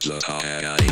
Zatari.